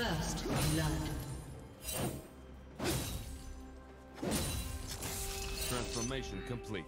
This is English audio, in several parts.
First blood. Transformation complete.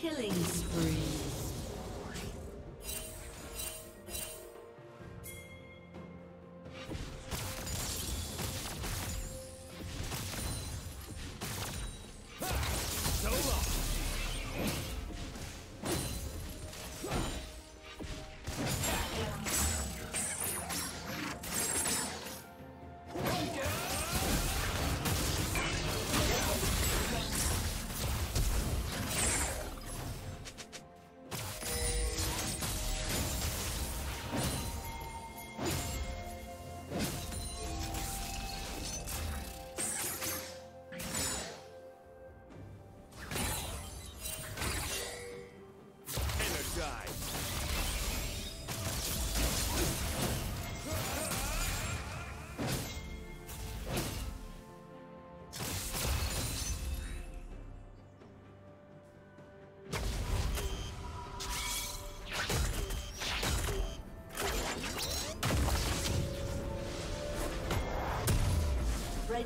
Killing spree.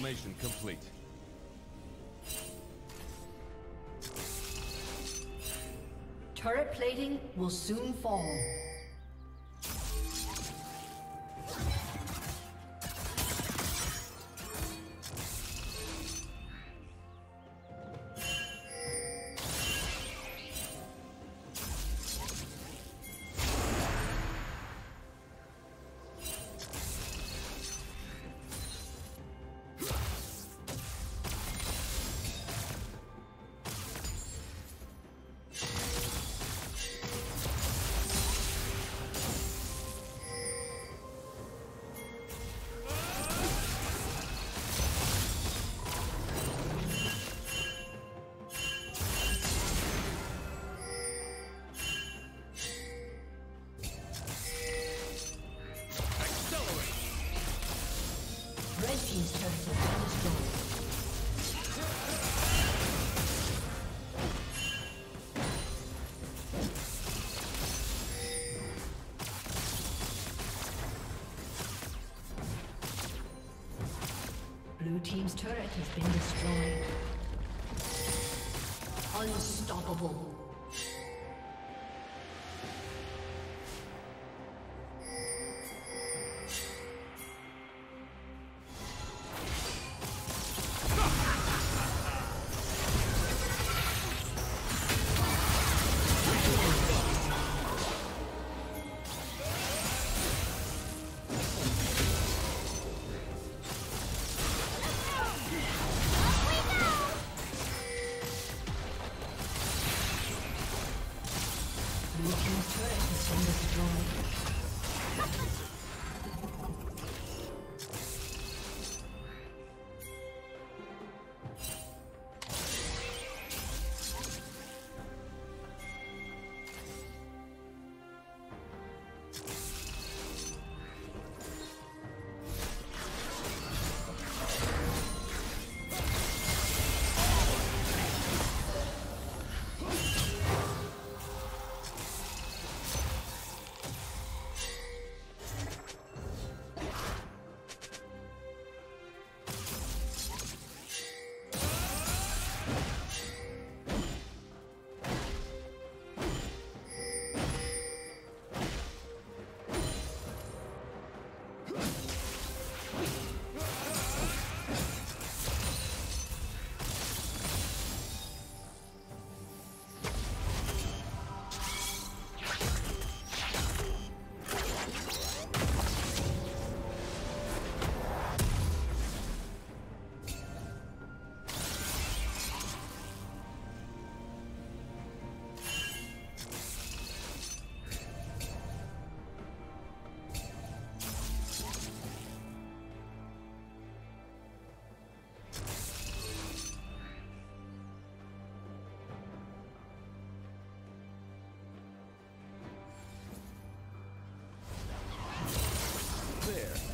Transformation complete. Turret plating will soon fall. Team's turret has been destroyed. Unstoppable.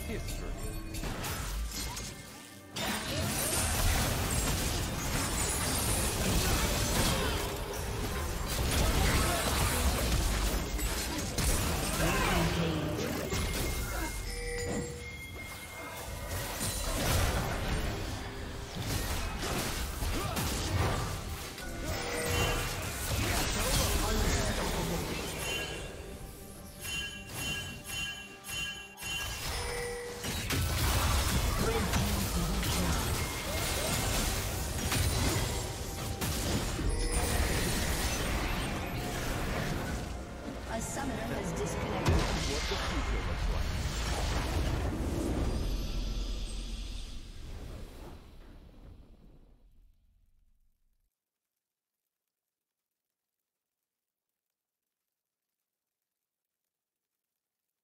history.